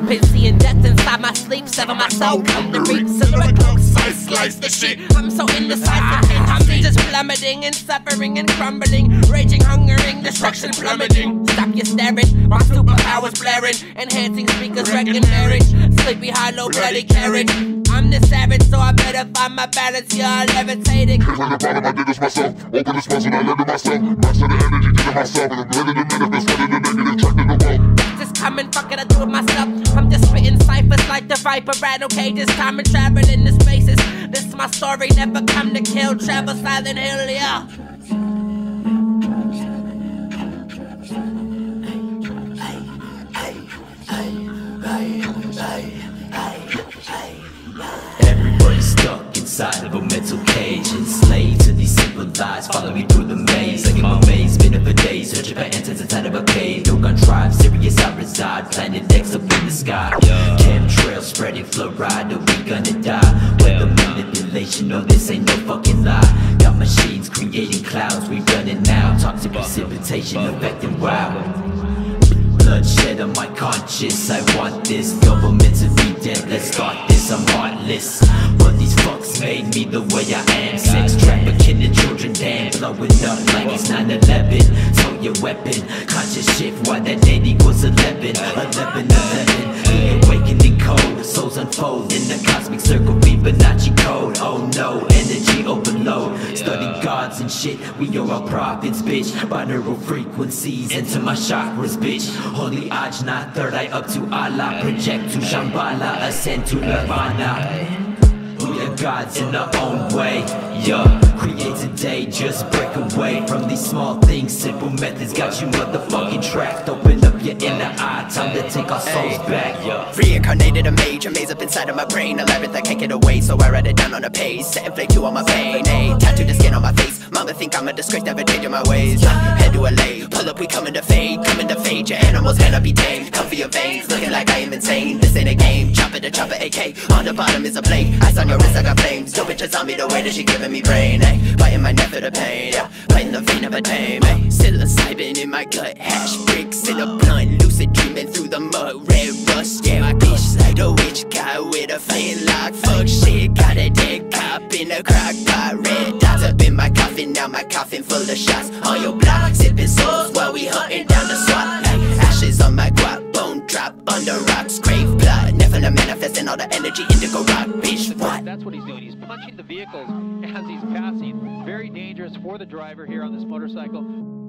I've been seeing death inside my sleep, sever my soul, come to reap. Silhouette close, slice, slice the shit. I'm so indecisive, ah. I'm just plummeting and suffering and crumbling, raging, hungering, destruction plummeting. Stop your staring, my superpowers blaring, enhancing speakers, wrecking marriage. Sleepy, hollow, bloody carriage. I'm the savage, so I better find my balance. Yeah, I'm levitating. Came from the bottom, I did this myself. Open this muscle, I led it myself. Master the energy, did it myself. And I'm ready to manifest, ready to negative, to the wall. Just coming, fuck it, I do it myself. I'm just spitting ciphers like the viper, rattle cages, time and traveling in the spaces. This is my story, never come to kill, travel silent hill, yeah. Everybody's inside of a mental cage Enslaved to these simple lies Follow me through the maze Like in my maze, been up for days Searching for answers inside of a cave No gun tribe, serious I reside Planet X up in the sky. Chemtrails spreading fluoride Or we gonna die? Weather manipulation, no this ain't no fucking lie. Got machines creating clouds We running now Toxic precipitation affecting wild. Bloodshed on my conscience I want this government to be dead Let's start this, I'm heartless. But these fucks made me the way I am. Sex trafficking the children, damn Blowing up like it's 9-11 Tow your weapon, conscious shift Why that date equals 11 11, 11 The awakening code. Souls unfold in the cosmic circle. Fibonacci code. Oh no, energy overload. Study gods and shit. We are all prophets, bitch. Binaural frequencies Enter my chakras, bitch. Holy Ajna, third eye up to Allah. Project to Shambhala, ascend to Nirvana gods in our own way, yeah Create today, just break away From these small things, simple methods Got you motherfucking trapped. Open up your inner eye, time to take our souls back, yeah Reincarnated a mage, a maze up inside of my brain. A labyrinth I can't get away, so I write it down on a page. Setting flame to all my pain, ayy. Tattoo the skin on my face think I'm a disgrace, never changing my ways. Uh, Head to LA, pull up, we coming to fade Coming to fade, your animals cannot be tamed Come for your veins, looking like I am insane. This ain't a game, chop it, a chopper AK On the bottom is a blade, ice on your wrist, I got flames. No bitches on me, the way that she giving me brain, ayy Biting my neck for the pain, yeah. Biting the vein of a tame, ayy Psilocybin in my gut, hash bricks in a blunt. Lucid dreaming through the mud, red rust Yeah, my bitch like a witch. Guy with a flame lock Fuck shit, got a dead cop in a crock pot now my coffin full of shots On your block, sipping souls while we hunting down the SWAT like Ashes on my guap, bone drop under rocks Grave plot, Nephilim manifesting all the energy indigo rock Bitch, what? That's what he's doing. He's punching the vehicles as he's passing. Very dangerous for the driver here on this motorcycle.